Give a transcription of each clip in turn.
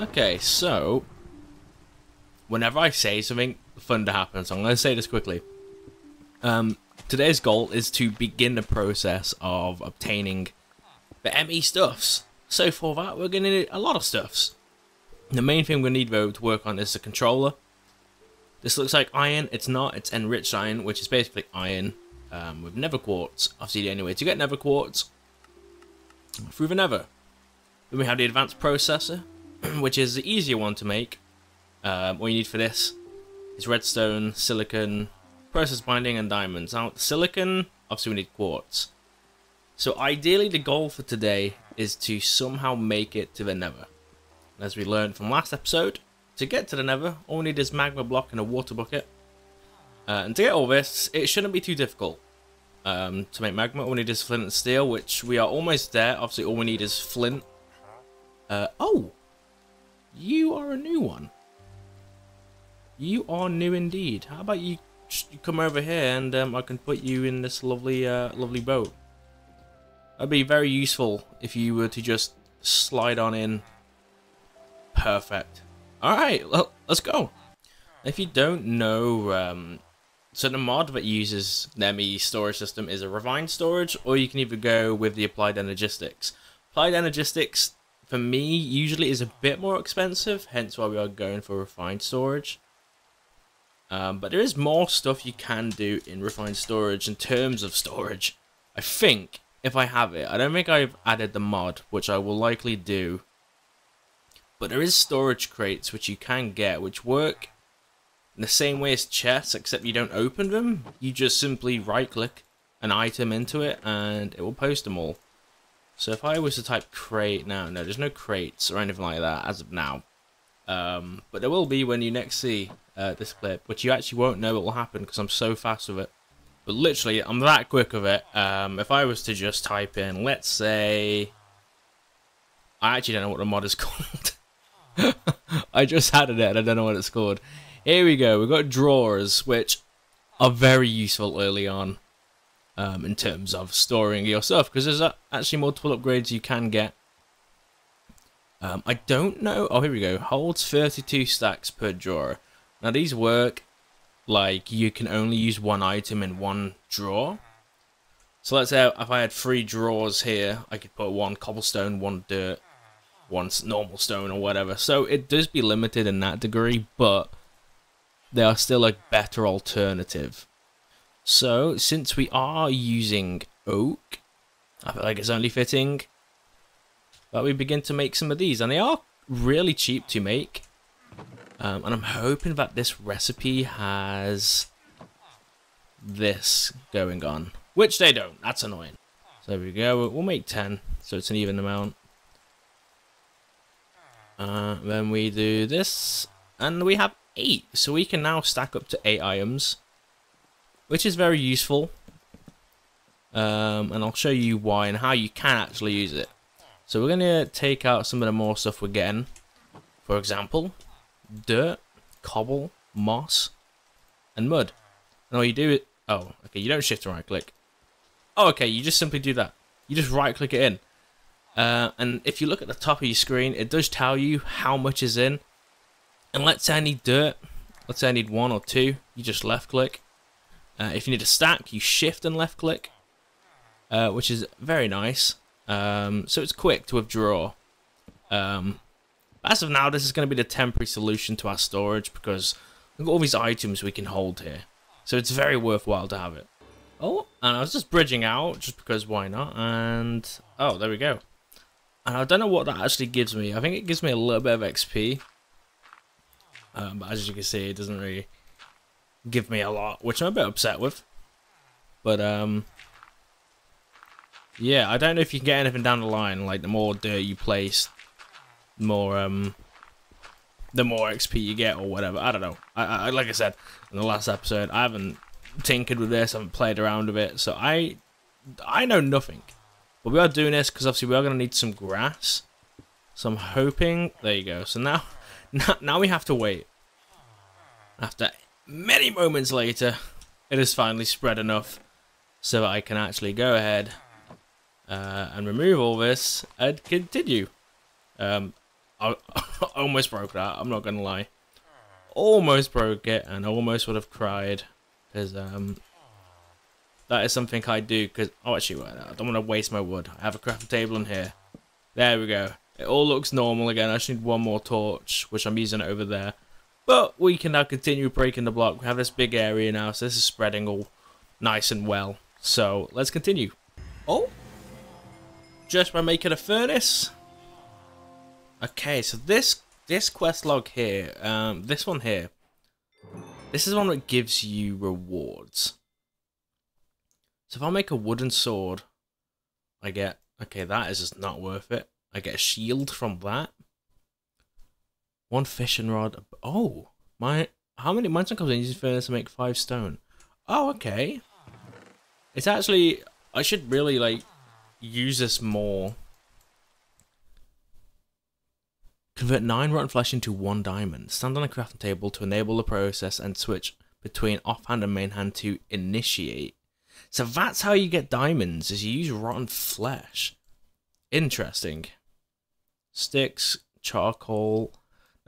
Okay, so whenever I say something, thunder happens. So I'm going to say this quickly. Um, today's goal is to begin the process of obtaining the ME stuffs. So for that, we're going to need a lot of stuffs. The main thing we need though to work on is the controller. This looks like iron. It's not. It's enriched iron, which is basically iron um, with nether quartz. Obviously, the only way to get nether quartz through the nether. Then we have the advanced processor, which is the easier one to make. Um, all you need for this is redstone, silicon, process binding, and diamonds. Now, silicon, obviously we need quartz. So ideally, the goal for today is to somehow make it to the nether. As we learned from last episode, to get to the nether, all we need is magma block and a water bucket. Uh, and to get all this, it shouldn't be too difficult. Um, to make magma, all we need is flint and steel, which we are almost there. Obviously, all we need is flint. Uh, oh! You are a new one. You are new indeed. How about you, you come over here and um, I can put you in this lovely, uh, lovely boat. That'd be very useful if you were to just slide on in. Perfect. Alright, well, let's go. If you don't know, um, so the mod that uses ME storage system is a refined storage, or you can either go with the applied energistics. Applied energistics, for me, usually is a bit more expensive, hence why we are going for refined storage. Um, but there is more stuff you can do in refined storage in terms of storage. I think, if I have it. I don't think I've added the mod, which I will likely do. But there is storage crates which you can get, which work in the same way as chests, except you don't open them. You just simply right-click an item into it, and it will post them all. So if I was to type crate now, no, there's no crates or anything like that as of now. Um, but there will be when you next see uh, this clip, which you actually won't know what will happen because I'm so fast with it. But literally, I'm that quick with it. Um, if I was to just type in, let's say... I actually don't know what the mod is called. I just added it and I don't know what it's called. Here we go. We've got drawers, which are very useful early on um, in terms of storing your stuff because there's actually multiple upgrades you can get um, I don't know. Oh, here we go. Holds 32 stacks per drawer. Now, these work like you can only use one item in one drawer. So let's say if I had three drawers here, I could put one cobblestone, one dirt, one normal stone or whatever. So it does be limited in that degree, but they are still a better alternative. So since we are using oak, I feel like it's only fitting that we begin to make some of these. And they are really cheap to make. Um, and I'm hoping that this recipe has this going on. Which they don't. That's annoying. So there we go. We'll make 10. So it's an even amount. Uh, then we do this. And we have 8. So we can now stack up to 8 items. Which is very useful. Um, and I'll show you why and how you can actually use it. So we're going to take out some of the more stuff we're getting. For example, dirt, cobble, moss, and mud. And all you do is... Oh, okay, you don't shift and right click. Oh, okay, you just simply do that. You just right click it in. Uh, and if you look at the top of your screen, it does tell you how much is in. And let's say I need dirt. Let's say I need one or two. You just left click. Uh, if you need a stack, you shift and left click. Uh, which is very nice. Um, so it's quick to withdraw. Um, as of now, this is going to be the temporary solution to our storage because we've got all these items we can hold here. So it's very worthwhile to have it. Oh, and I was just bridging out just because why not? And oh, there we go. And I don't know what that actually gives me. I think it gives me a little bit of XP. Um, but as you can see, it doesn't really give me a lot, which I'm a bit upset with. But um, yeah, I don't know if you can get anything down the line. Like the more dirt you place, the more um, the more XP you get or whatever. I don't know. I, I like I said in the last episode, I haven't tinkered with this. I haven't played around with it, so I I know nothing. But we are doing this because obviously we are going to need some grass. So I'm hoping. There you go. So now, now, now we have to wait. After many moments later, it has finally spread enough so that I can actually go ahead uh, and remove all this and continue. Um, I, almost broke that. I'm not gonna lie. Almost broke it, and almost would have cried, because um, that is something I do. Because oh, actually, I don't want to waste my wood. I have a crafting table in here. There we go. It all looks normal again. I just need one more torch, which I'm using over there. But we can now continue breaking the block. We have this big area now, so this is spreading all nice and well. So let's continue. Oh, just by making a furnace. Okay, so this this quest log here, um, this one here, this is one that gives you rewards. So if I make a wooden sword, I get okay. That is just not worth it. I get a shield from that. One fishing rod. Oh, my. How many mine's comes in using furnace to make five stone? Oh, okay. It's actually. I should really like use this more. Convert nine rotten flesh into one diamond. Stand on a crafting table to enable the process and switch between offhand and main hand to initiate. So that's how you get diamonds, is you use rotten flesh. Interesting. Sticks, charcoal,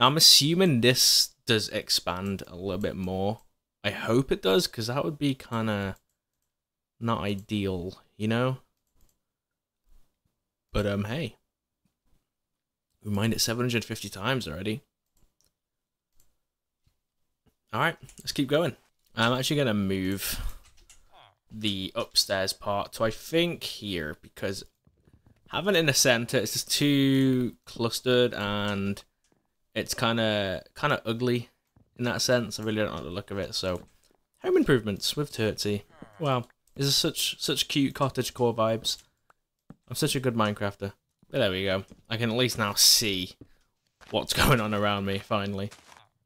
I'm assuming this does expand a little bit more. I hope it does, because that would be kind of not ideal, you know? But, um, hey. We mined it 750 times already. Alright, let's keep going. I'm actually going to move the upstairs part to, I think, here, because having it in the center, it's just too clustered and it's kind of kind of ugly in that sense. I really don't like the look of it. So, home improvements with Turtsie. Wow, this is such such cute cottage core vibes. I'm such a good Minecrafter. But there we go. I can at least now see what's going on around me. Finally.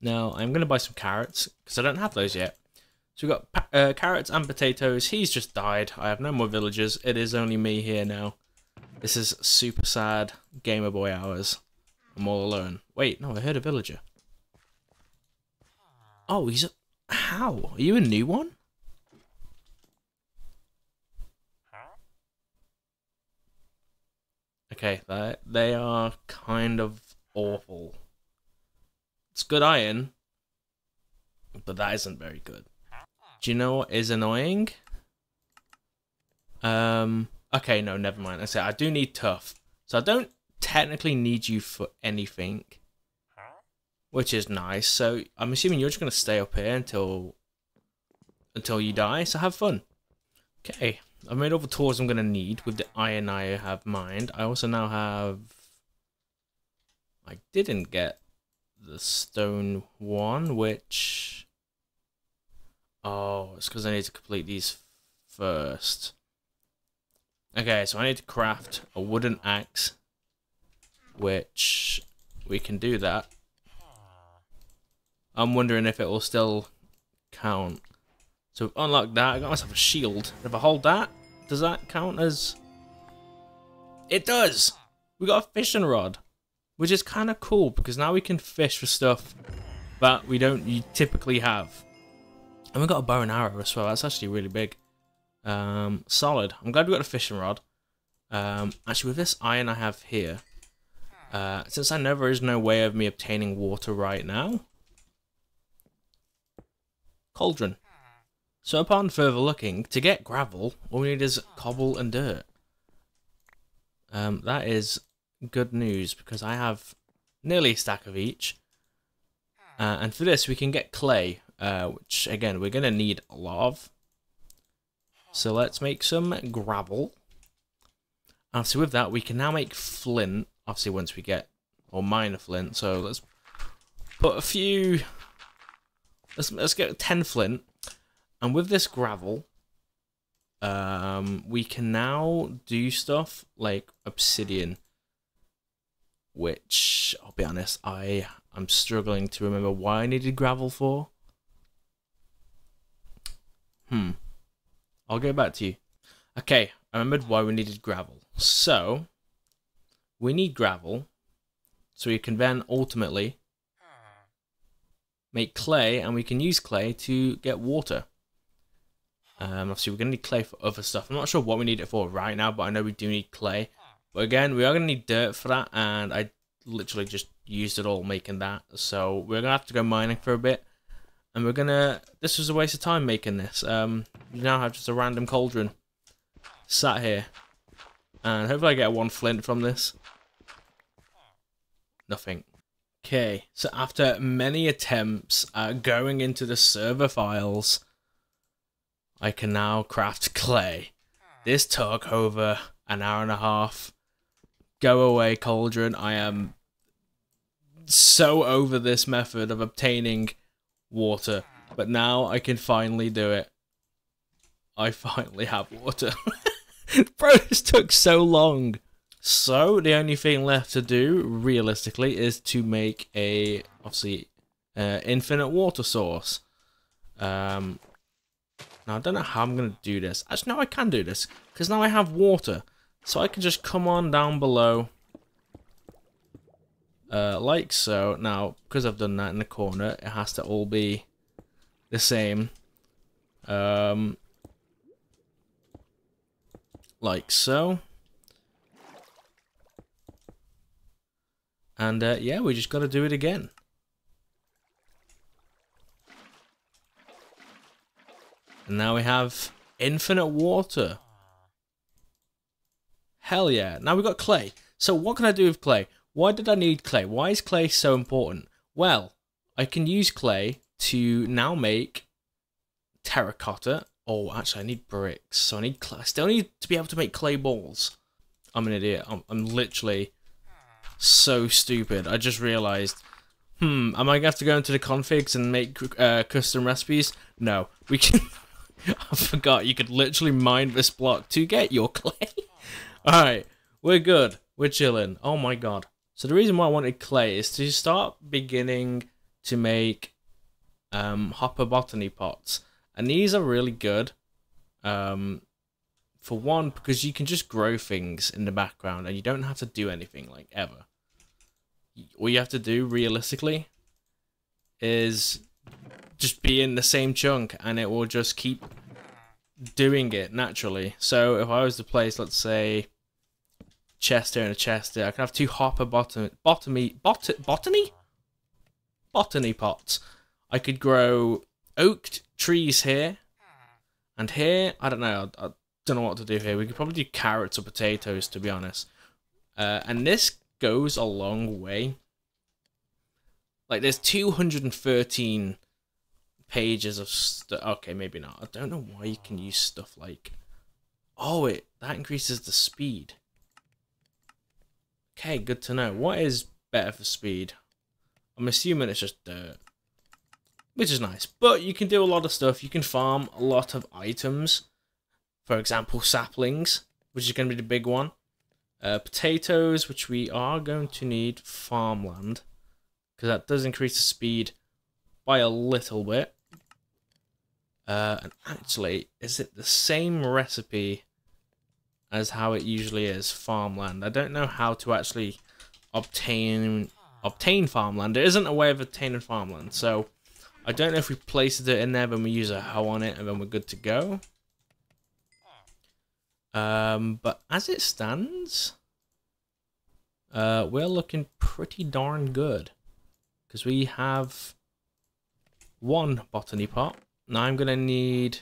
Now I'm gonna buy some carrots because I don't have those yet. So we've got uh, carrots and potatoes. He's just died. I have no more villagers. It is only me here now. This is super sad. Gamer boy hours. I'm all alone. Wait, no, I heard a villager. Oh, he's a... How? Are you a new one? Okay, they, are kind of awful. It's good iron, but that isn't very good. Do you know what is annoying? Um, okay, no, never mind. I say I do need tough. So I don't technically need you for anything, which is nice. So I'm assuming you're just gonna stay up here until until you die. So have fun. Okay, I've made all the tools I'm gonna need with the iron I have mined. I also now have. I didn't get the stone one, which. Oh, it's because I need to complete these first. Okay, so I need to craft a wooden axe which we can do that. I'm wondering if it will still count. So unlock that. I got myself a shield. If I hold that, does that count as... It does! We got a fishing rod. Which is kind of cool because now we can fish for stuff that we don't typically have. And we got a bow and arrow as well. That's actually really big. Um, solid. I'm glad we got a fishing rod. Um, actually, with this iron I have here, uh, since I know there is no way of me obtaining water right now. Cauldron. So upon further looking, to get gravel, all we need is cobble and dirt. Um, that is good news because I have nearly a stack of each. Uh, and for this we can get clay, uh, which again we're going to need a lot of. So let's make some gravel. And so with that we can now make flint obviously once we get or minor flint. So let's put a few. Let's let's get ten flint, and with this gravel, um, we can now do stuff like obsidian. Which I'll be honest, I I'm struggling to remember why I needed gravel for. Hmm. I'll go back to you. Okay, I remembered why we needed gravel. So, we need gravel, so we can then ultimately make clay, and we can use clay to get water. Um, obviously, we're going to need clay for other stuff. I'm not sure what we need it for right now, but I know we do need clay. But again, we are going to need dirt for that, and I literally just used it all making that. So we're gonna have to go mining for a bit, and we're gonna. This was a waste of time making this. Um, we now have just a random cauldron sat here, and hopefully I get one flint from this. Nothing. Okay, so after many attempts at going into the server files, I can now craft clay. This took over an hour and a half. Go away, cauldron. I am so over this method of obtaining water, but now I can finally do it. I finally have water. Bro, this took so long. So the only thing left to do, realistically, is to make a obviously uh, infinite water source. Um, now I don't know how I'm gonna do this. Actually, no, I can do this because now I have water, so I can just come on down below, uh, like so. Now, because I've done that in the corner, it has to all be the same. Um, like so. And uh, yeah, we just got to do it again. And now we have infinite water. Hell yeah. Now we've got clay. So what can I do with clay? Why did I need clay? Why is clay so important? Well, I can use clay to now make terracotta. Oh, actually, I need bricks. So I need clay. I still need to be able to make clay balls. I'm an idiot. I'm, I'm literally so stupid. I just realized, hmm, am I going to have to go into the configs and make uh, custom recipes? No, we can... I forgot you could literally mine this block to get your clay. Alright, we're good. We're chilling. Oh my god. So the reason why I wanted clay is to start beginning to make um, hopper botany pots. And these are really good. Um, for one, because you can just grow things in the background and you don't have to do anything, like, ever. All you have to do, realistically, is just be in the same chunk and it will just keep doing it naturally. So if I was to place, let's say, chest here and a chest there, I can have two hopper bottom, botany, bot, botany? Botany pots. I could grow oak trees here and here. I don't know. I, I don't know what to do here. We could probably do carrots or potatoes, to be honest. Uh, and this goes a long way. Like, there's 213 pages of stuff. Okay, maybe not. I don't know why you can use stuff like. Oh, it that increases the speed. Okay, good to know. What is better for speed? I'm assuming it's just dirt, which is nice. But you can do a lot of stuff. You can farm a lot of items. For example, saplings, which is going to be the big one. Uh, potatoes, which we are going to need farmland, because that does increase the speed by a little bit. Uh, and actually, is it the same recipe as how it usually is farmland? I don't know how to actually obtain obtain farmland. There isn't a way of obtaining farmland, so I don't know if we place it in there, then we use a hoe on it, and then we're good to go. Um, but as it stands, uh, we're looking pretty darn good because we have one botany pot now I'm going to need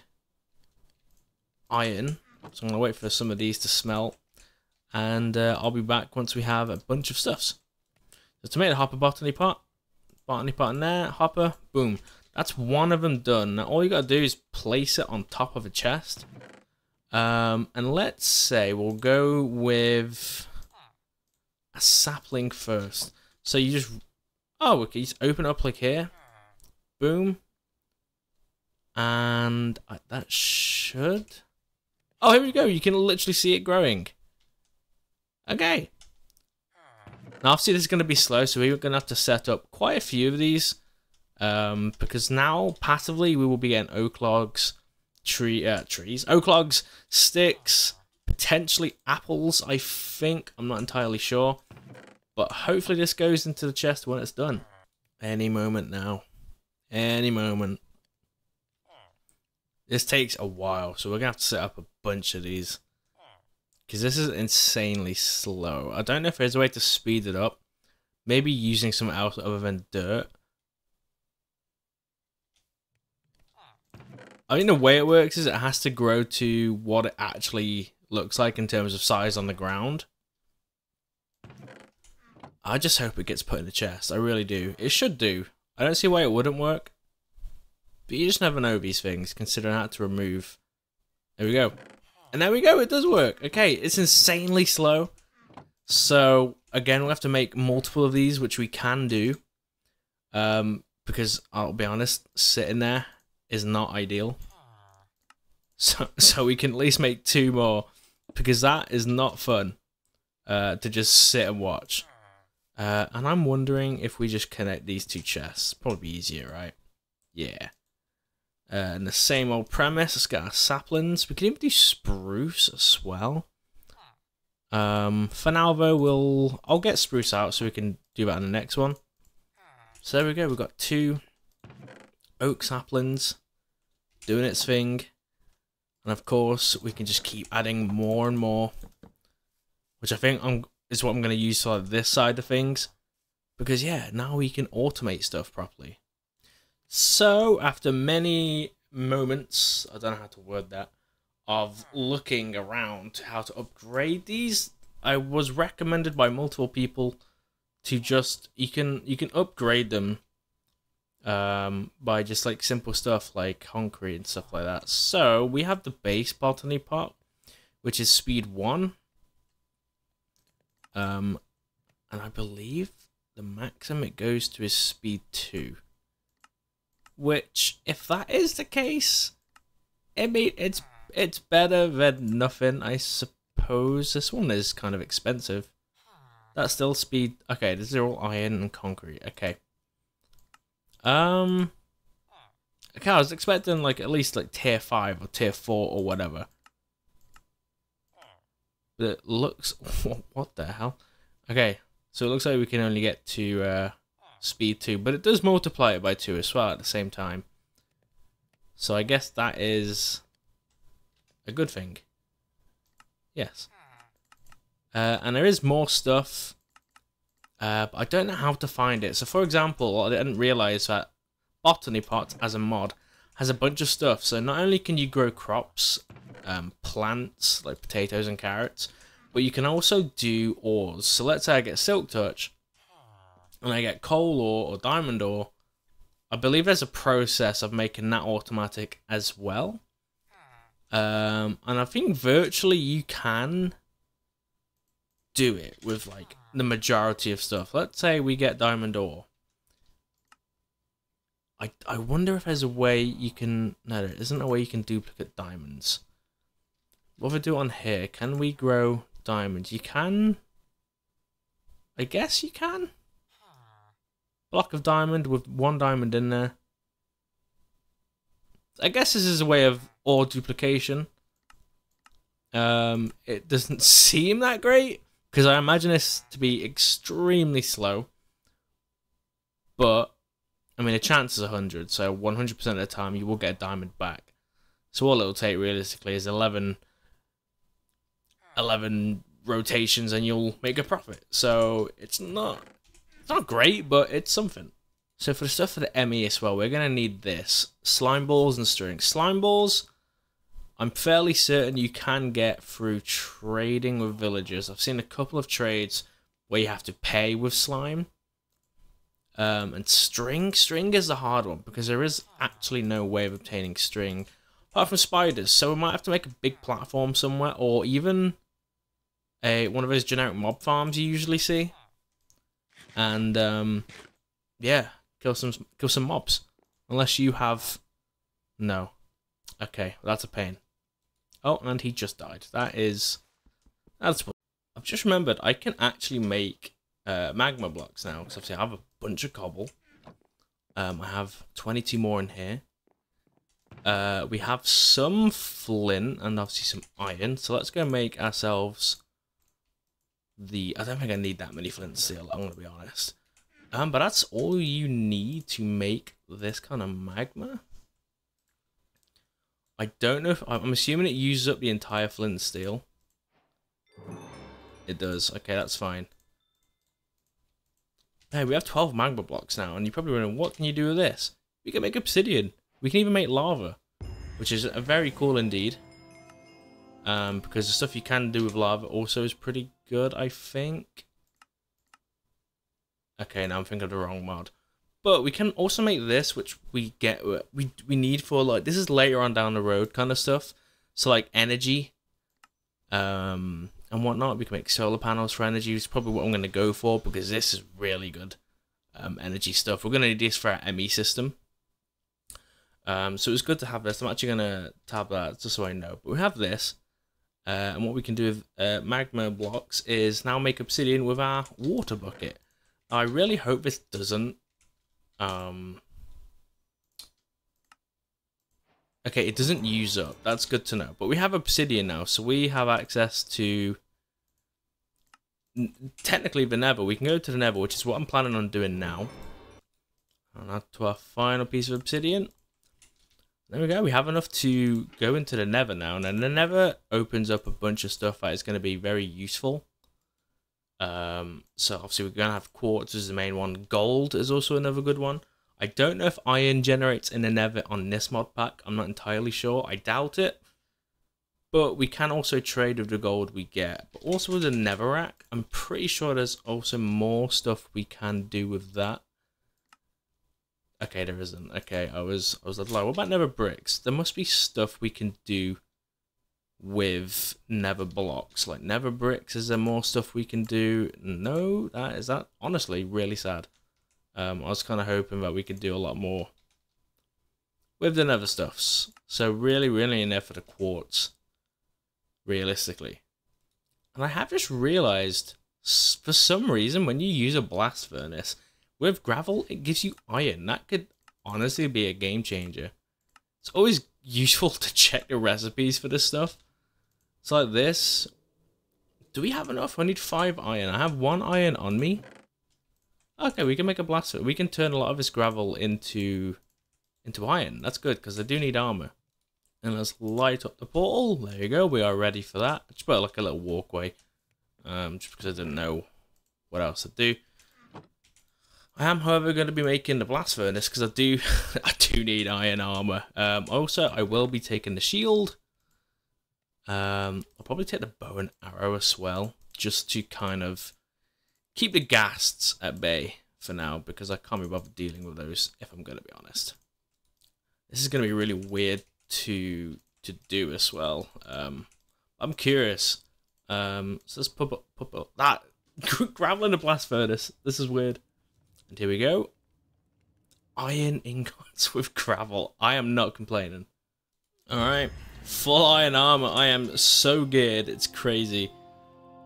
iron. So I'm going to wait for some of these to smelt. And uh, I'll be back once we have a bunch of stuffs. So tomato hopper botany pot. Botany pot in there. Hopper. Boom. That's one of them done. Now all you got to do is place it on top of a chest. Um, and let's say we'll go with a sapling first. So you just... Oh, okay. Just open up like here. Boom. And that should... Oh, here we go. You can literally see it growing. Okay. Now, obviously, this is going to be slow, so we're going to have to set up quite a few of these. Um, because now, passively, we will be getting oak logs, tree, uh, trees, oak logs, sticks, potentially apples, I think. I'm not entirely sure. But hopefully this goes into the chest when it's done. Any moment now. Any moment. This takes a while, so we're gonna have to set up a bunch of these. Because this is insanely slow. I don't know if there's a way to speed it up. maybe using something else other than dirt. I mean, the way it works is it has to grow to what it actually looks like in terms of size on the ground. I just hope it gets put in the chest. I really do. It should do. I don't see why it wouldn't work. But you just never know these things, considering how to remove. There we go. And there we go, it does work. Okay, it's insanely slow. So, again, we'll have to make multiple of these, which we can do. Um, because, I'll be honest, sitting there is not ideal. So, so we can at least make two more. Because that is not fun. Uh, to just sit and watch. Uh, and I'm wondering if we just connect these two chests. Probably easier, right? Yeah. Uh, and the same old premise. Let's get our saplings. We can even do spruce as well. Um, for now, though, we'll I'll get spruce out so we can do that in the next one. So there we go. We've got two oak saplings doing its thing. And of course, we can just keep adding more and more. Which I think I'm is what I'm going to use for this side of things. Because, yeah, now we can automate stuff properly. So, after many moments, I don't know how to word that, of looking around how to upgrade these, I was recommended by multiple people to just, you can, you can upgrade them um, by just like simple stuff like concrete and stuff like that. So, we have the base botany pot, which is speed 1 um, and I believe the maximum it goes to is speed 2. Which, if that is the case, I mean, it's, it's better than nothing, I suppose. This one is kind of expensive. That's still speed... Okay, these are all iron and concrete. Okay. Um... Okay, I was expecting, like, at least, like, tier 5 or tier 4 or whatever. But it looks... What the hell? Okay, so it looks like we can only get to uh, speed 2. But it does multiply it by 2 as well at the same time. So I guess that is a good thing. Yes. Uh, and there is more stuff. Uh, but I don't know how to find it. So for example, I didn't realize that Botany Pot as a mod has a bunch of stuff. So not only can you grow crops um, plants like potatoes and carrots, but you can also do ores. So let's say I get silk touch and I get coal ore or diamond ore. I believe there's a process of making that automatic as well. Um, and I think virtually you can do it with like the majority of stuff. Let's say we get diamond ore. I, I wonder if there's a way you can... No, there isn't a way you can duplicate diamonds. What if I do on here? Can we grow diamonds? You can. I guess you can. Block of diamond with one diamond in there. I guess this is a way of ore duplication. Um, it doesn't seem that great because I imagine this to be extremely slow. But I mean, the chance is 100, so 100% of the time you will get a diamond back. So all it'll take realistically is 11 11 rotations and you'll make a profit. So it's not it's not great, but it's something. So for the stuff for the ME as well, we're to need this. Slime balls and string. Slime balls, I'm fairly certain you can get through trading with villagers. I've seen a couple of trades where you have to pay with slime. Um, and string, string is the hard one because there is actually no way of obtaining string apart from spiders. So we might have to make a big platform somewhere or even a one of those generic mob farms you usually see, and um, yeah, kill some kill some mobs. Unless you have, no, okay, that's a pain. Oh, and he just died. That is, that's. I've just remembered I can actually make uh, magma blocks now because obviously I have a bunch of cobble. Um, I have 22 more in here. Uh, we have some flint and obviously some iron. So let's go make ourselves the... I don't think I need that many flint steel, I'm going to be honest. Um, but that's all you need to make this kind of magma. I don't know if... I'm assuming it uses up the entire flint and steel. It does. Okay, that's fine. Hey, we have 12 magma blocks now, and you're probably wondering, what can you do with this? We can make obsidian. We can even make lava, which is a very cool indeed. Um, because the stuff you can do with lava also is pretty good, I think. Okay, now I'm thinking of the wrong mod. But we can also make this, which we get we we need for like this is later on down the road kind of stuff. So like energy, um, and whatnot. We can make solar panels for energy. It's probably what I'm going to go for because this is really good um, energy stuff. We're going to need this for our ME system. Um, so it's good to have this. I'm actually going to tab that just so I know. But we have this. Uh, and what we can do with uh, magma blocks is now make obsidian with our water bucket. I really hope this doesn't um, okay, it doesn't use up. That's good to know. But we have obsidian now, so we have access to technically the nether. We can go to the nether, which is what I'm planning on doing now. And add to our final piece of obsidian. There we go. We have enough to go into the nether now. And then the nether opens up a bunch of stuff that is going to be very useful. Um, so obviously we're going to have quartz as the main one. Gold is also another good one. I don't know if iron generates in the nether on this mod pack. I'm not entirely sure. I doubt it. But we can also trade with the gold we get. But also with the netherrack, I'm pretty sure there's also more stuff we can do with that. Okay, there isn't. Okay, I was I was like, what about nether bricks? There must be stuff we can do with nether blocks. Like nether bricks is there more stuff we can do? No that is that honestly really sad. Um i was kind of hoping that we could do a lot more with the nether stuffs. So really really in there for the quartz realistically. And i have just realized for some reason when you use a blast furnace with gravel it gives you iron. That could honestly be a game changer. It's always useful to check the recipes for this stuff so like this. Do we have enough? I need five iron. I have one iron on me. Okay, we can make a blaster. We can turn a lot of this gravel into into iron. That's good, because I do need armor. And let's light up the portal. There you go. We are ready for that. Just put like a little walkway. Um, just because I didn't know what else to do. I am, however, going to be making the blast furnace because I do, I do need iron armor. Um, also, I will be taking the shield um, I'll probably take the bow and arrow as well, just to kind of keep the ghasts at bay for now, because I can't be bothered dealing with those, if I'm going to be honest. This is going to be really weird to to do as well. Um, I'm curious. Um, so let's put up, that gravel in a blast furnace. This is weird. And here we go. Iron ingots with gravel. I am not complaining. All right. Full iron armor. I am so geared. It's crazy.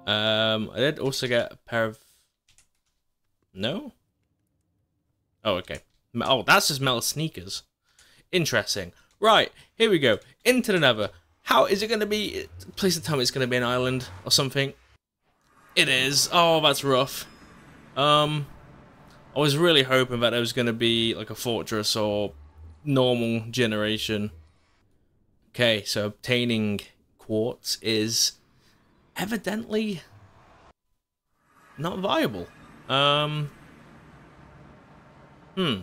Um, I did also get a pair of... No? Oh, okay. Oh, that's just metal sneakers. Interesting. Right, here we go. Into the nether. How is it going to be? Please tell me it's going to be an island or something. It is. Oh, that's rough. Um, I was really hoping that it was going to be like a fortress or normal generation. Okay, so obtaining quartz is evidently not viable. Um. Hmm.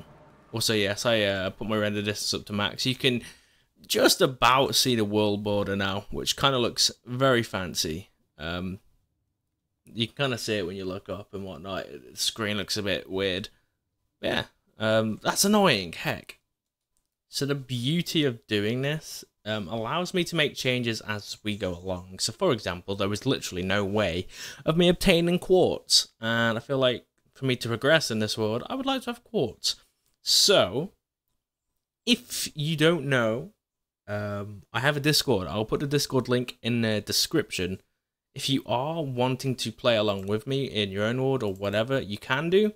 Also, yes, I uh, put my render distance up to max. You can just about see the world border now, which kind of looks very fancy. Um, you can kind of see it when you look up and whatnot. The screen looks a bit weird. Yeah, um, that's annoying. Heck. So the beauty of doing this um, allows me to make changes as we go along. So, for example, there was literally no way of me obtaining quartz, and I feel like for me to progress in this world, I would like to have quartz. So, if you don't know, um, I have a Discord. I'll put the Discord link in the description. If you are wanting to play along with me in your own world or whatever, you can do.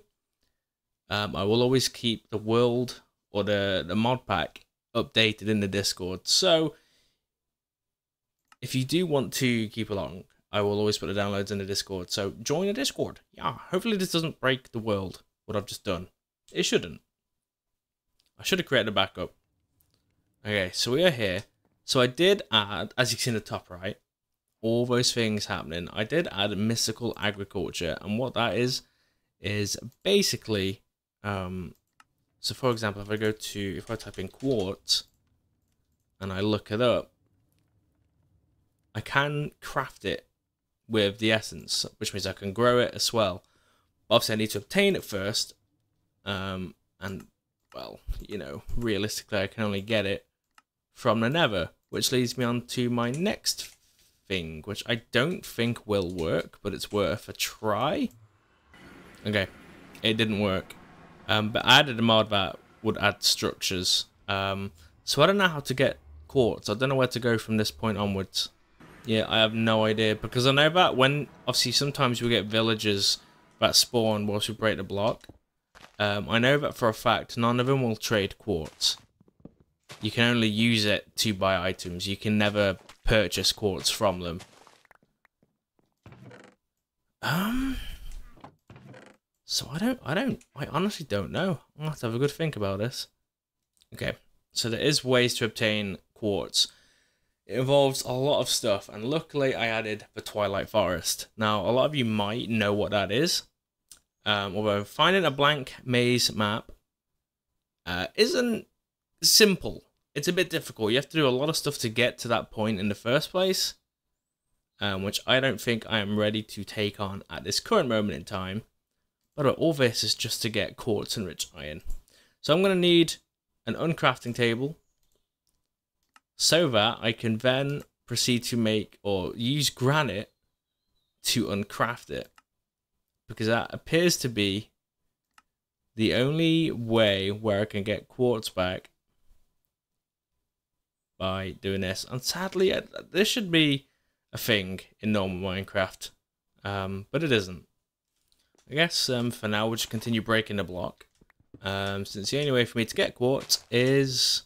Um, I will always keep the world or the, the mod pack updated in the Discord. So if you do want to keep along, I will always put the downloads in the Discord. So join the Discord. Yeah, hopefully this doesn't break the world, what I've just done. It shouldn't. I should have created a backup. Okay, so we are here. So I did add, as you can see in the top right, all those things happening. I did add mystical agriculture, and what that is, is basically, um, so for example, if I go to, if I type in quartz and I look it up, I can craft it with the essence, which means I can grow it as well. Obviously, I need to obtain it first, um, and well, you know, realistically, I can only get it from the Nether, which leads me on to my next thing, which I don't think will work, but it's worth a try. Okay, it didn't work. Um, but I added a mod that would add structures. Um, so I don't know how to get quartz. I don't know where to go from this point onwards. Yeah, I have no idea because I know that when obviously sometimes we get villagers that spawn whilst we break the block. Um, I know that for a fact none of them will trade quartz. You can only use it to buy items. You can never purchase quartz from them. Um. So I don't, I don't, I honestly don't know. I'll have to have a good think about this. Okay, so there is ways to obtain quartz. It involves a lot of stuff, and luckily I added the Twilight Forest. Now, a lot of you might know what that is. Um, although finding a blank maze map uh, isn't simple. It's a bit difficult. You have to do a lot of stuff to get to that point in the first place, um, which I don't think I am ready to take on at this current moment in time. All this is just to get quartz enriched iron. So I'm going to need an uncrafting table so that I can then proceed to make or use granite to uncraft it because that appears to be the only way where I can get quartz back by doing this. And sadly, this should be a thing in normal Minecraft, um, but it isn't. I guess um, for now we'll just continue breaking the block, um, since the only way for me to get quartz is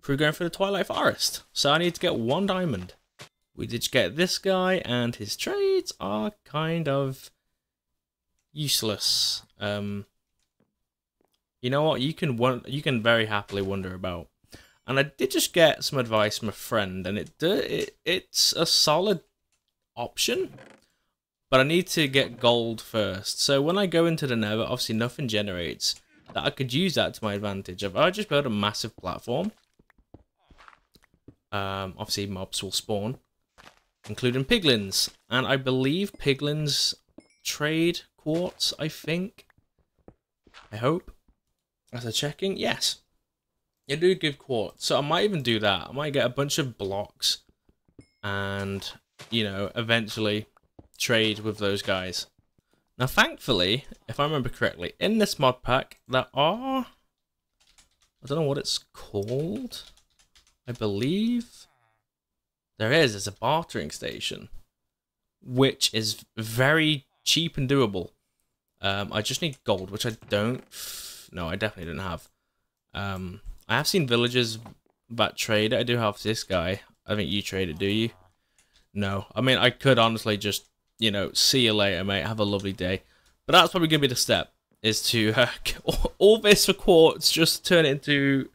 through going for the Twilight Forest. So I need to get one diamond. We did get this guy, and his trades are kind of useless. Um, you know what? You can you can very happily wonder about. And I did just get some advice from a friend, and it, it it's a solid option. But I need to get gold first. So when I go into the Nether, obviously nothing generates. That I could use that to my advantage. If I just build a massive platform, um, obviously mobs will spawn, including piglins. And I believe piglins trade quartz, I think. I hope. As a checking, yes. You do give quartz. So I might even do that. I might get a bunch of blocks and, you know, eventually trade with those guys. Now, thankfully, if I remember correctly, in this mod pack, there are... I don't know what it's called. I believe there is. There's a bartering station, which is very cheap and doable. Um, I just need gold, which I don't. No, I definitely don't have. Um, I have seen villagers that trade. I do have this guy. I think you trade it, do you? No. I mean, I could honestly just, you know, see you later, mate. Have a lovely day. But that's probably going to be the step, is to uh, all this for quartz, just turn it into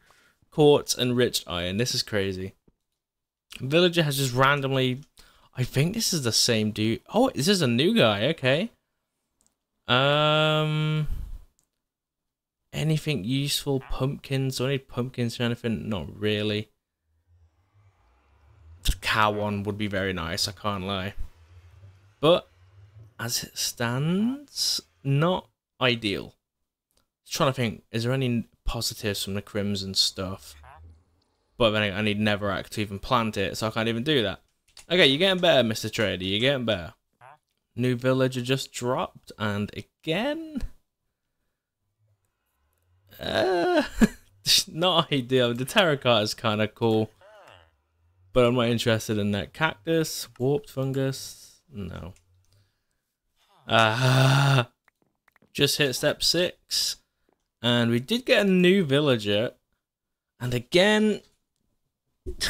quartz enriched iron. This is crazy. Villager has just randomly I think this is the same dude. Oh, this is a new guy. Okay. Um. Anything useful? Pumpkins? Do I need pumpkins or anything? Not really. The cow one would be very nice. I can't lie. But as it stands, not ideal. trying to think. Is there any positives from the crimson stuff? But then I need netherrack to even plant it, so I can't even do that. Okay, you're getting better, Mr. Trader. You're getting better. New villager just dropped, and again... Uh, not ideal. The terracotta is kind of cool. But I'm not interested in that. Cactus, warped fungus, no. Ah, just hit step six. And we did get a new villager. And again...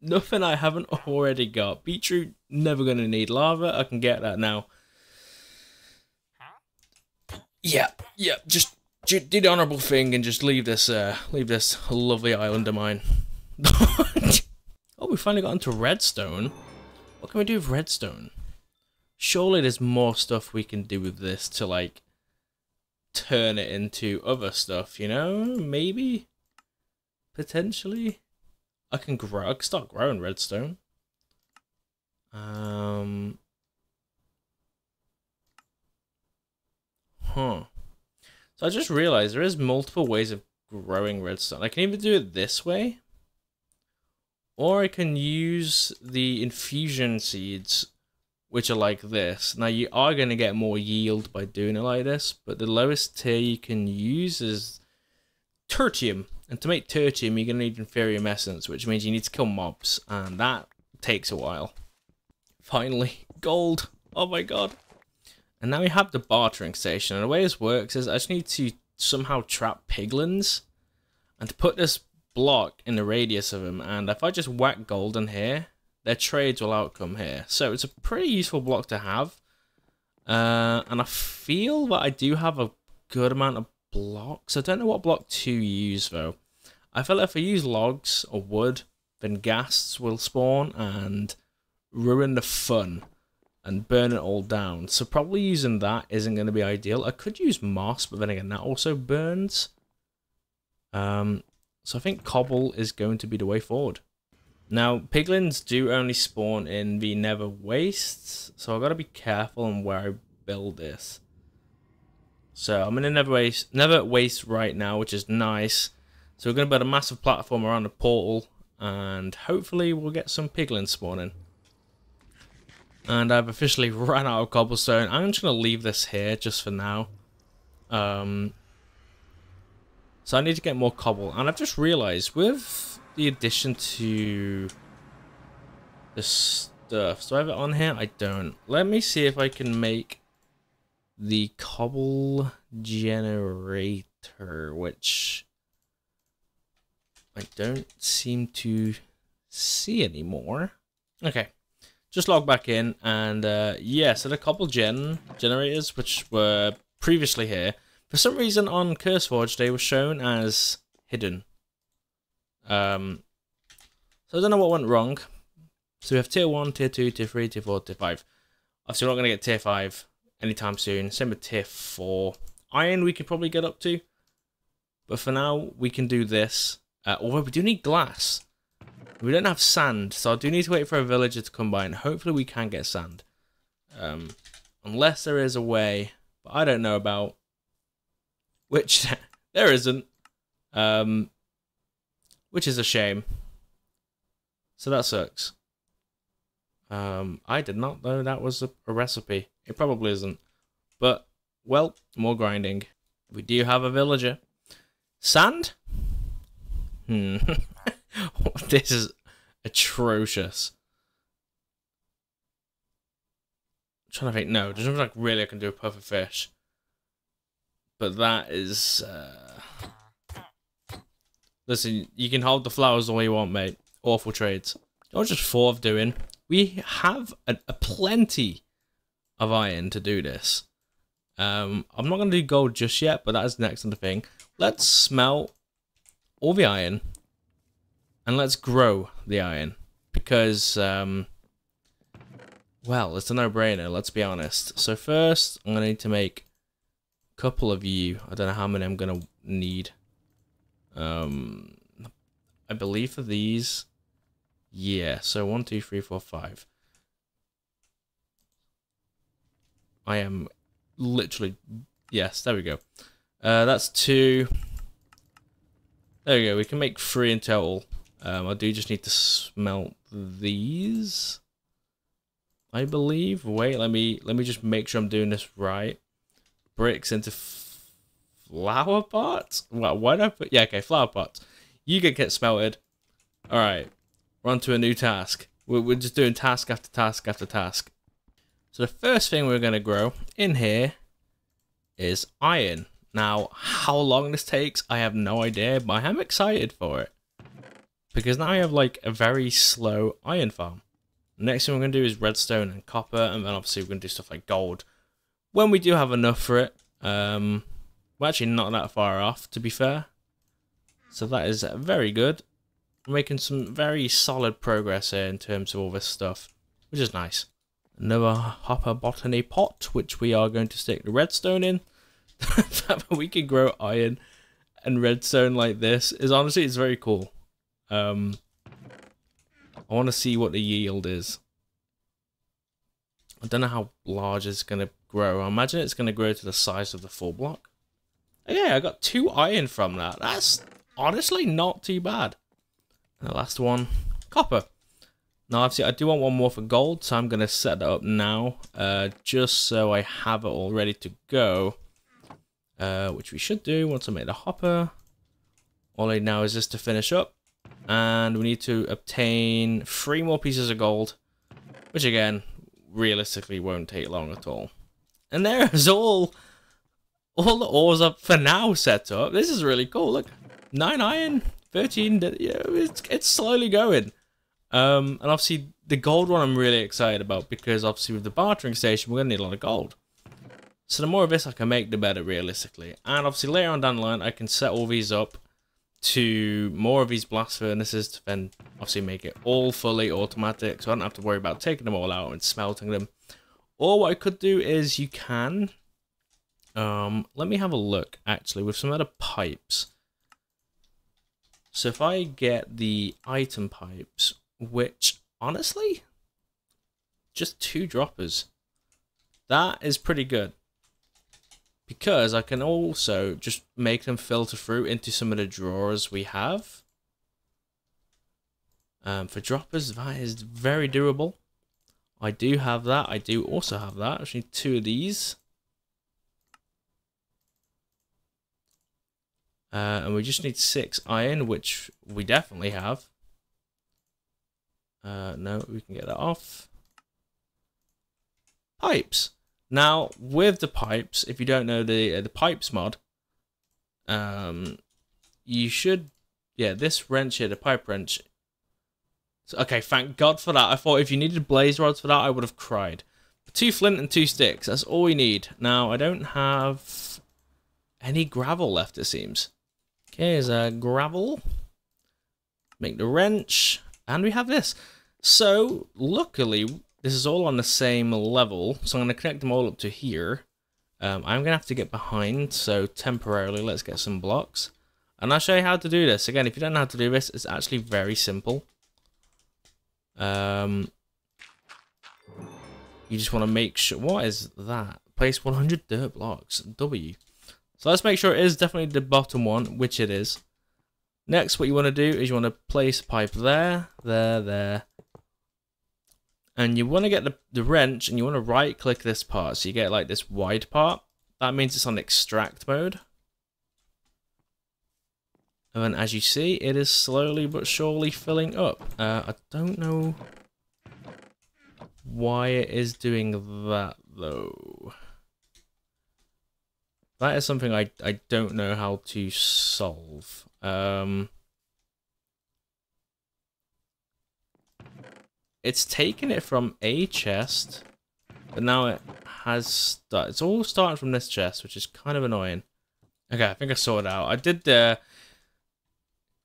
nothing I haven't already got. Beetroot, never going to need lava. I can get that now. Yeah, yeah, just do the honourable thing and just leave this, uh, leave this lovely island of mine. oh, we finally got into redstone. What can we do with redstone? Surely there's more stuff we can do with this to like turn it into other stuff, you know? Maybe? Potentially? I can grow I can start growing redstone. Um Huh. So I just realized there is multiple ways of growing redstone. I can either do it this way, or I can use the infusion seeds, which are like this. Now you are going to get more yield by doing it like this, but the lowest tier you can use is tertium. And to make tertium, you're going to need inferium essence, which means you need to kill mobs, and that takes a while. Finally, gold. Oh my god. And now we have the bartering station. And the way this works is I just need to somehow trap piglins and to put this block in the radius of them. And if I just whack gold in here, their trades will outcome here. So it's a pretty useful block to have. Uh, and I feel that I do have a good amount of blocks. I don't know what block to use though. I feel like if I use logs or wood, then ghasts will spawn and ruin the fun and burn it all down. So probably using that isn't going to be ideal. I could use moss, but then again, that also burns. Um, so I think cobble is going to be the way forward. Now, piglins do only spawn in the nether wastes, so I've got to be careful on where I build this. So I'm in a nether waste, nether waste right now, which is nice. So we're going to build a massive platform around the portal, and hopefully we'll get some piglins spawning and I've officially run out of cobblestone. I'm just going to leave this here just for now. Um, so I need to get more cobble. And I've just realized with the addition to the stuff. So I have it on here? I don't. Let me see if I can make the cobble generator, which I don't seem to see anymore. Okay just log back in and uh, yeah, so the cobble gen generators which were previously here, for some reason on CurseForge they were shown as hidden. Um, so I don't know what went wrong. So we have tier 1, tier 2, tier 3, tier 4, tier 5. Obviously we're not going to get tier 5 anytime soon. Same with tier 4. Iron we could probably get up to. But for now, we can do this. Uh, although we do need glass. We don't have sand, so I do need to wait for a villager to come by, and hopefully we can get sand. Um, unless there is a way, but I don't know about. Which there isn't. Um, which is a shame. So that sucks. Um, I did not know that was a, a recipe. It probably isn't. But, well, more grinding. We do have a villager. Sand? Hmm. this is atrocious. I'm trying to think. No, there's nothing like really I can do a perfect fish. But that is. Uh... Listen, you can hold the flowers the way you want, mate. Awful trades. Not just four of doing. We have a, a plenty of iron to do this. Um, I'm not going to do gold just yet, but that is next on the thing. Let's smelt all the iron and let's grow the iron because um, well it's a no-brainer let's be honest so first i'm gonna need to make a couple of you i don't know how many i'm gonna need um i believe for these yeah so one two three four five i am literally yes there we go uh that's two there we go we can make three in total um, I do just need to smelt these. I believe. Wait, let me let me just make sure I'm doing this right. Bricks into flower pots. Well, why did I put? Yeah, okay, flower pots. You get get smelted. All right, we're on to a new task. We're, we're just doing task after task after task. So the first thing we're gonna grow in here is iron. Now, how long this takes, I have no idea, but I am excited for it. Because now I have like a very slow iron farm. next thing we're going to do is redstone and copper, and then obviously we're going to do stuff like gold. When we do have enough for it, um, we're actually not that far off, to be fair. So that is very good. We're making some very solid progress here in terms of all this stuff, which is nice. Another hopper botany pot, which we are going to stick the redstone in. we can grow iron and redstone like this is honestly it's very cool. Um, I want to see what the yield is. I don't know how large it's going to grow. I imagine it's going to grow to the size of the full block. Yeah, I got two iron from that. That's honestly not too bad. And the last one, copper. Now, obviously, I do want one more for gold, so I'm going to set that up now, uh, just so I have it all ready to go, uh, which we should do once I make the hopper. All I need now is just to finish up, and we need to obtain three more pieces of gold, which again, realistically won't take long at all. And there's all, all the ores up for now set up. This is really cool. Look, nine iron, 13, yeah, it's, it's slowly going. Um, and obviously the gold one I'm really excited about because obviously with the bartering station, we're gonna need a lot of gold. So the more of this I can make, the better realistically. And obviously later on down the line, I can set all these up to more of these blast furnaces to then obviously make it all fully automatic. So I don't have to worry about taking them all out and smelting them. Or what I could do is you can, um, let me have a look actually with some other pipes. So if I get the item pipes, which honestly, just two droppers. That is pretty good. Because I can also just make them filter through into some of the drawers we have. Um, for droppers, that is very durable. I do have that. I do also have that. Need two of these. Uh, and we just need six iron, which we definitely have. Uh, no, we can get that off. Pipes. Now, with the pipes, if you don't know the uh, the pipes mod, um, you should, yeah, this wrench here, the pipe wrench. So, okay, thank God for that. I thought if you needed blaze rods for that, I would have cried. Two flint and two sticks. That's all we need. Now, I don't have any gravel left, it seems. Here's a gravel. Make the wrench. And we have this. So, luckily, this is all on the same level. So I'm going to connect them all up to here. Um, I'm going to have to get behind. So temporarily, let's get some blocks. And I'll show you how to do this. Again, if you don't know how to do this, it's actually very simple. Um, you just want to make sure... What is that? Place 100 dirt blocks. W. So let's make sure it is definitely the bottom one, which it is. Next, what you want to do is you want to place a pipe there, there, there, and you want to get the, the wrench and you want to right click this part so you get like this wide part. That means it's on extract mode. And then as you see it is slowly but surely filling up. Uh, I don't know why it is doing that though that is something I, I don't know how to solve um it's taken it from a chest, but now it has. It's all starting from this chest, which is kind of annoying. Okay, I think I sorted out. I did the.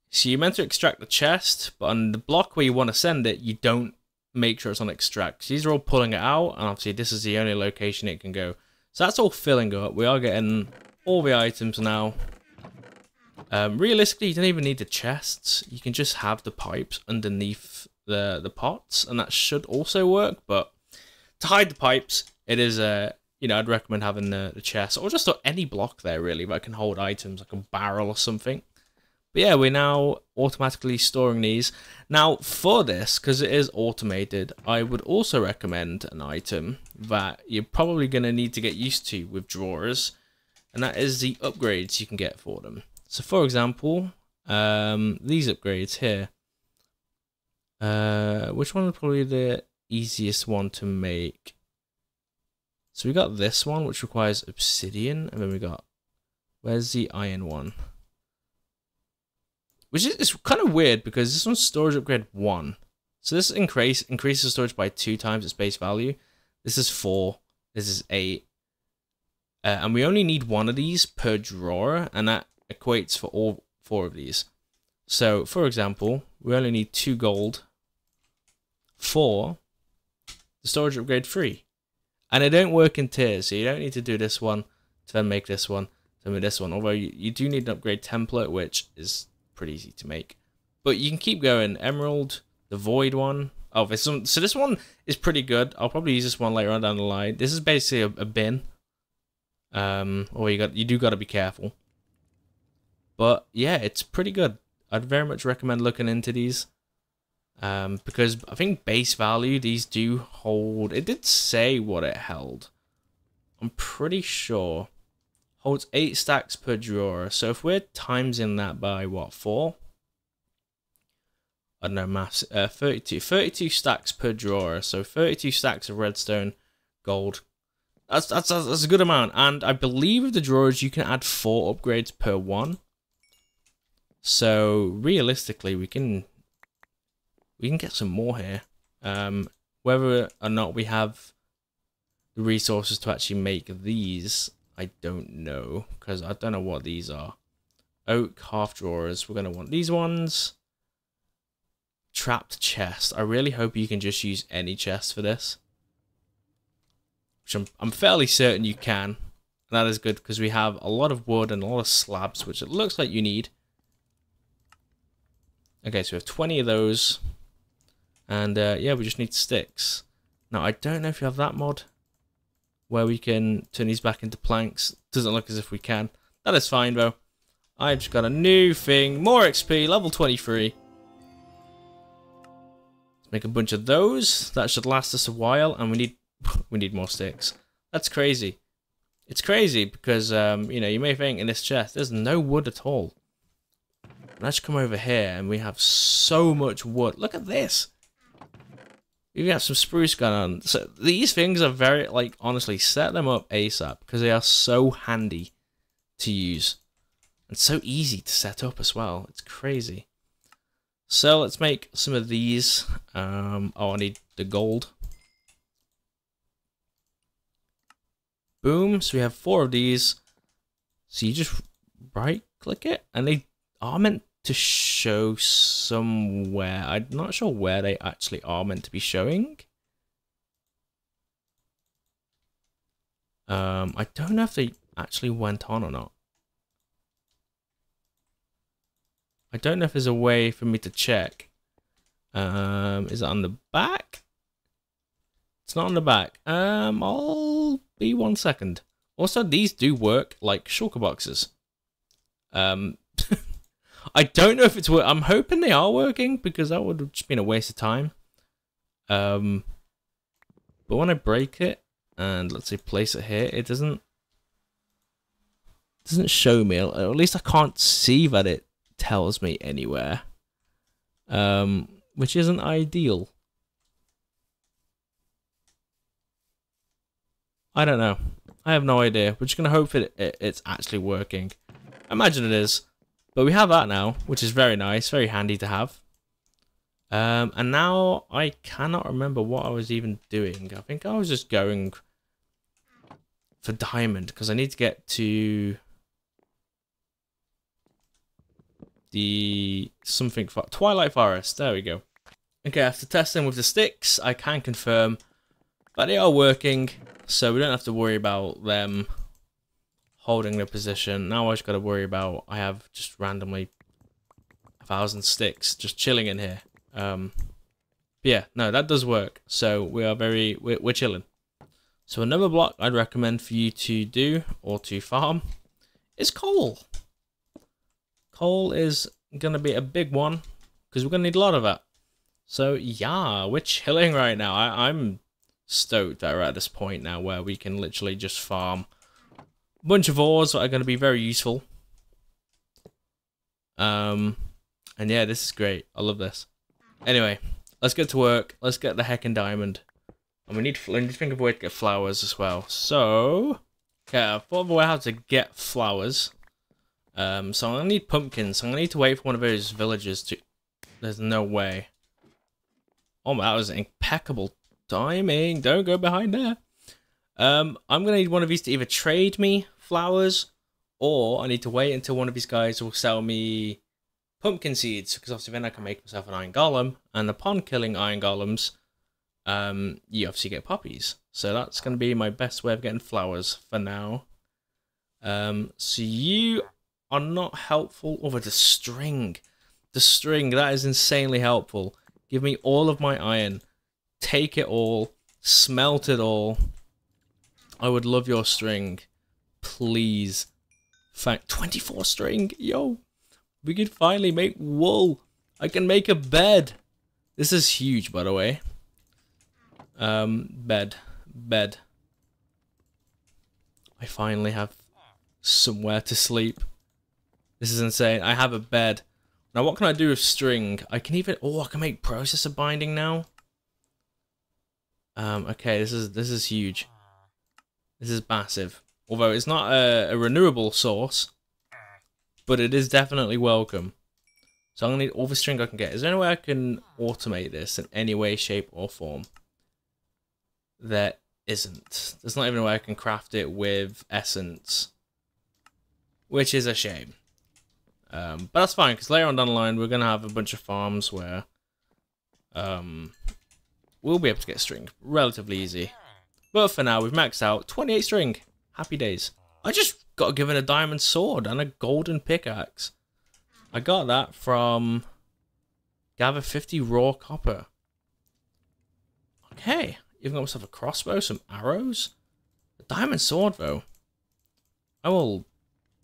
So you're meant to extract the chest, but on the block where you want to send it, you don't make sure it's on extract. So these are all pulling it out, and obviously this is the only location it can go. So that's all filling up. We are getting all the items now. Um, realistically, you don't even need the chests. You can just have the pipes underneath the the pots, and that should also work. But to hide the pipes, it is a uh, you know I'd recommend having the, the chest or just any block there really that can hold items like a barrel or something. But yeah, we're now automatically storing these. Now for this, because it is automated, I would also recommend an item that you're probably going to need to get used to with drawers, and that is the upgrades you can get for them. So for example, um, these upgrades here, uh, which one is probably the easiest one to make? So we got this one, which requires obsidian, and then we got where's the iron one? Which is it's kind of weird because this one's storage upgrade one. So this increase increases storage by two times its base value. This is four. This is eight. Uh, and we only need one of these per drawer, and that equates for all four of these. So, for example, we only need two gold for the storage upgrade three. And they don't work in tiers, so you don't need to do this one to then make this one, to make this one. Although you, you do need an upgrade template, which is pretty easy to make. But you can keep going. Emerald, the Void one. Oh, this one, so this one is pretty good. I'll probably use this one later on down the line. This is basically a, a bin. Um, or you got you do got to be careful. But yeah, it's pretty good. I'd very much recommend looking into these. Um, because I think base value, these do hold... It did say what it held. I'm pretty sure. Holds 8 stacks per drawer. So if we're timesing that by, what, 4? I don't know, maths. Uh, 32. 32 stacks per drawer. So 32 stacks of redstone, gold. That's, that's, that's a good amount. And I believe with the drawers, you can add 4 upgrades per one. So realistically, we can we can get some more here. Um, whether or not we have the resources to actually make these, I don't know because I don't know what these are. Oak half drawers. We're gonna want these ones. Trapped chest. I really hope you can just use any chest for this. Which I'm, I'm fairly certain you can. And that is good because we have a lot of wood and a lot of slabs, which it looks like you need. Okay, so we have 20 of those. And uh, yeah, we just need sticks. Now, I don't know if you have that mod where we can turn these back into planks. Doesn't look as if we can. That is fine, though. I've just got a new thing. More XP, level 23. Let's make a bunch of those. That should last us a while. And we need we need more sticks. That's crazy. It's crazy because, um, you know, you may think in this chest, there's no wood at all. Let's come over here and we have so much wood. Look at this. We got some spruce going on. So these things are very, like, honestly, set them up ASAP because they are so handy to use. And so easy to set up as well. It's crazy. So let's make some of these. Um, oh, I need the gold. Boom. So we have four of these. So you just right click it and they are meant to show somewhere. I'm not sure where they actually are meant to be showing. Um, I don't know if they actually went on or not. I don't know if there's a way for me to check. Um, is it on the back? It's not on the back. Um, I'll be one second. Also, these do work like shulker boxes. Um, I don't know if it's work. I'm hoping they are working because that would have just been a waste of time. Um, but when I break it and let's say place it here, it doesn't doesn't show me. Or at least I can't see that it tells me anywhere. Um, which isn't ideal. I don't know. I have no idea. We're just gonna hope it, it it's actually working. I imagine it is. But we have that now, which is very nice, very handy to have. Um, and now I cannot remember what I was even doing. I think I was just going for diamond because I need to get to the something for Twilight Forest. There we go. Okay, after testing with the sticks, I can confirm that they are working, so we don't have to worry about them holding the position. Now I just got to worry about I have just randomly a thousand sticks just chilling in here. Um, yeah, no, that does work. So we are very we're, we're chilling. So another block I'd recommend for you to do or to farm is coal. Coal is gonna be a big one because we're gonna need a lot of that. So yeah, we're chilling right now. I, I'm stoked that we're at this point now where we can literally just farm bunch of ores that are going to be very useful. Um, and yeah, this is great. I love this. Anyway, let's get to work. Let's get the heckin' diamond. And we need, to think of a way to get flowers as well. So, okay, I thought of a way how to get flowers. Um, so I'm gonna need pumpkins. So I'm gonna need to wait for one of those villagers to. There's no way. Oh, that was impeccable timing. Don't go behind there. Um, I'm gonna need one of these to either trade me flowers, or I need to wait until one of these guys will sell me pumpkin seeds, because obviously then I can make myself an iron golem, and upon killing iron golems, um, you obviously get poppies. So that's going to be my best way of getting flowers for now. Um, so you are not helpful over the string. The string, that is insanely helpful. Give me all of my iron. Take it all. Smelt it all. I would love your string. Please. Fact 24 string. Yo. We could finally make wool. I can make a bed. This is huge, by the way. Um, bed. Bed. I finally have somewhere to sleep. This is insane. I have a bed. Now, what can I do with string? I can even... Oh, I can make processor binding now. Um, okay, this is this is huge. This is massive. Although it's not a, a renewable source, but it is definitely welcome. So I'm going to need all the string I can get. Is there any way I can automate this in any way, shape, or form? There isn't. There's not even a way I can craft it with essence. Which is a shame. Um, but that's fine, because later on down the line, we're going to have a bunch of farms where um, we'll be able to get string relatively easy. But for now, we've maxed out 28 string. Happy days. I just got given a diamond sword and a golden pickaxe. I got that from gather 50 raw copper. Okay, even got myself a crossbow, some arrows. A diamond sword, though. I will...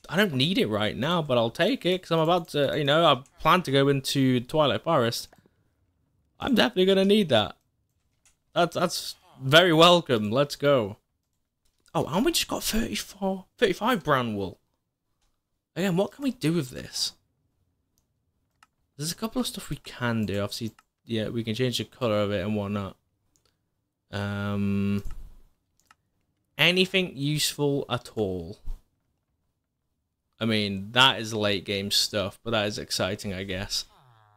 I don't need it right now, but I'll take it, because I'm about to, you know, I plan to go into Twilight Forest. I'm definitely going to need that. That's, that's very welcome. Let's go. Oh, and we just got 34, 35 brown wool. Again, what can we do with this? There's a couple of stuff we can do. Obviously, yeah, we can change the color of it and whatnot. Um, anything useful at all? I mean, that is late game stuff, but that is exciting, I guess.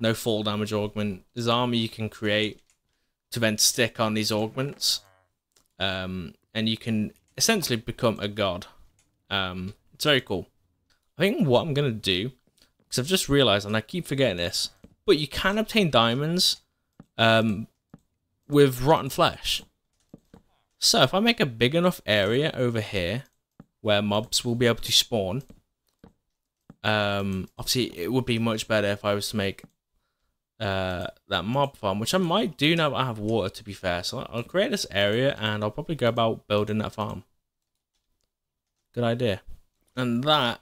No fall damage augment. There's armor you can create to then stick on these augments. Um, and you can essentially become a god. Um, it's very cool. I think what I'm going to do because I've just realized, and I keep forgetting this, but you can obtain diamonds um, with rotten flesh. So if I make a big enough area over here where mobs will be able to spawn, um, obviously it would be much better if I was to make uh, that mob farm, which I might do now I have water to be fair. So I'll create this area and I'll probably go about building that farm. Good idea. And that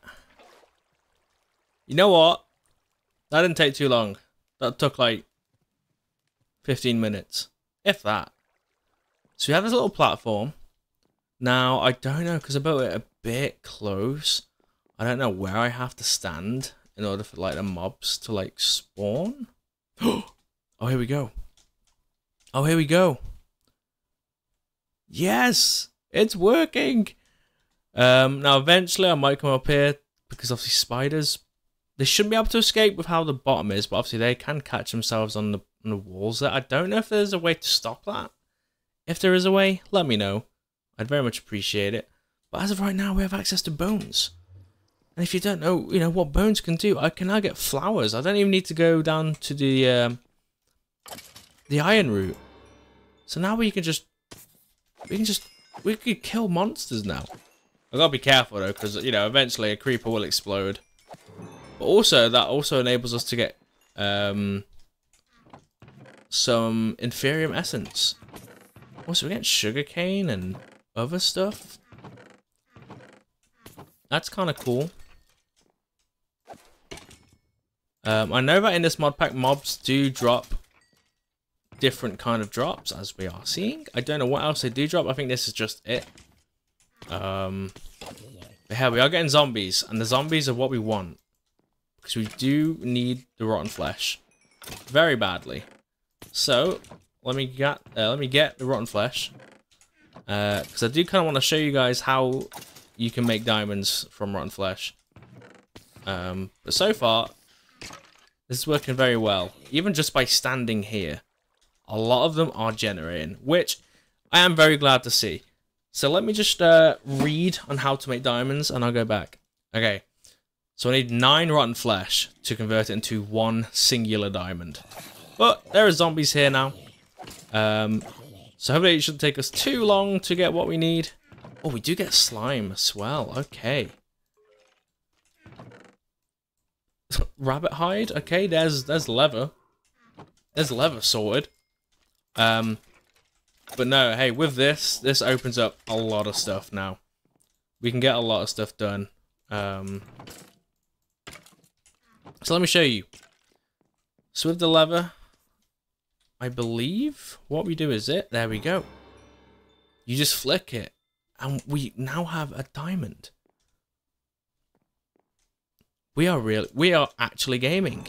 you know what? That didn't take too long. That took like 15 minutes. If that. So we have this little platform. Now, I don't know, because I built it a bit close. I don't know where I have to stand in order for like the mobs to like spawn. oh, here we go. Oh, here we go. Yes, it's working. Um, now eventually I might come up here because obviously spiders they shouldn't be able to escape with how the bottom is, but obviously they can catch themselves on the, on the walls there. I don't know if there's a way to stop that. If there is a way, let me know. I'd very much appreciate it. But as of right now, we have access to bones. And if you don't know, you know, what bones can do, I can now get flowers. I don't even need to go down to the, um, the iron route. So now we can just, we can just, we could kill monsters now. I gotta be careful though, because, you know, eventually a creeper will explode. But also, that also enables us to get um, some Inferium Essence. Also, we get sugarcane and other stuff. That's kind of cool. Um, I know that in this mod pack, mobs do drop different kind of drops, as we are seeing. I don't know what else they do drop. I think this is just it. Um, but here we are getting zombies, and the zombies are what we want. Because we do need the rotten flesh. Very badly. So, let me get uh, let me get the rotten flesh. Because uh, I do kind of want to show you guys how you can make diamonds from rotten flesh. Um, but so far, this is working very well. Even just by standing here, a lot of them are generating, which I am very glad to see. So let me just uh, read on how to make diamonds, and I'll go back. Okay, so I need nine rotten flesh to convert it into one singular diamond. But there are zombies here now. Um, So hopefully it shouldn't take us too long to get what we need. Oh, we do get slime as well. Okay. Rabbit hide. Okay, there's there's leather. There's leather sorted. Um, but no, hey, with this, this opens up a lot of stuff now. We can get a lot of stuff done. Um, so let me show you. So with the lever, I believe what we do is it. There we go. You just flick it, and we now have a diamond. We are real. We are actually gaming.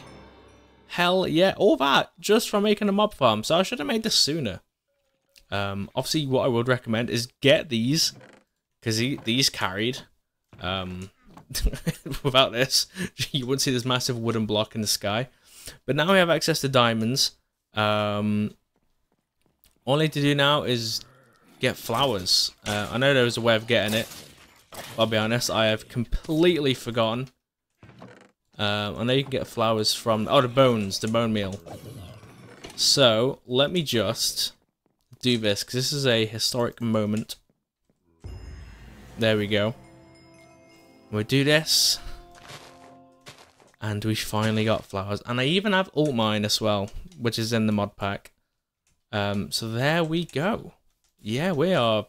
Hell yeah, all that just from making a mob farm. So I should have made this sooner. Um, obviously, what I would recommend is get these because these carried. Um, without this, you wouldn't see this massive wooden block in the sky. But now we have access to diamonds. Um, all I need to do now is get flowers. Uh, I know there was a way of getting it. I'll be honest, I have completely forgotten. Uh, I know you can get flowers from... Oh, the bones, the bone meal. So, let me just do this, because this is a historic moment. There we go. We do this. And we finally got flowers. And I even have Ultimine as well, which is in the mod pack. Um, so there we go. Yeah, we are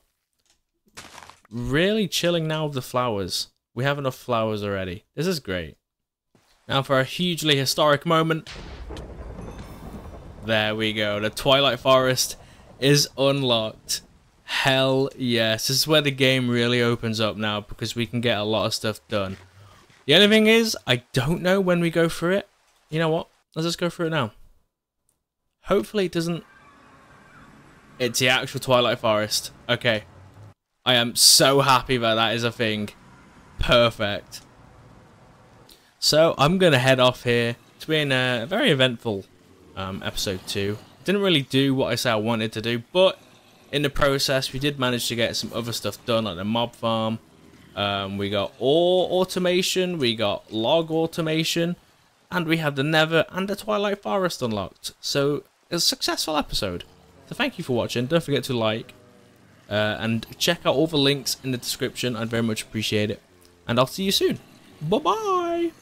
really chilling now with the flowers. We have enough flowers already. This is great. Now for a hugely historic moment. There we go. The Twilight Forest is unlocked. Hell yes. This is where the game really opens up now because we can get a lot of stuff done. The only thing is, I don't know when we go through it. You know what? Let's just go through it now. Hopefully it doesn't... It's the actual Twilight Forest. Okay. I am so happy that that is a thing. Perfect. So I'm going to head off here. It's been a very eventful um, episode 2. Didn't really do what I said I wanted to do, but in the process we did manage to get some other stuff done like the mob farm. Um, we got ore automation, we got log automation, and we had the Nether and the Twilight Forest unlocked. So it's a successful episode. So thank you for watching. Don't forget to like uh, and check out all the links in the description. I'd very much appreciate it. And I'll see you soon. Bye bye.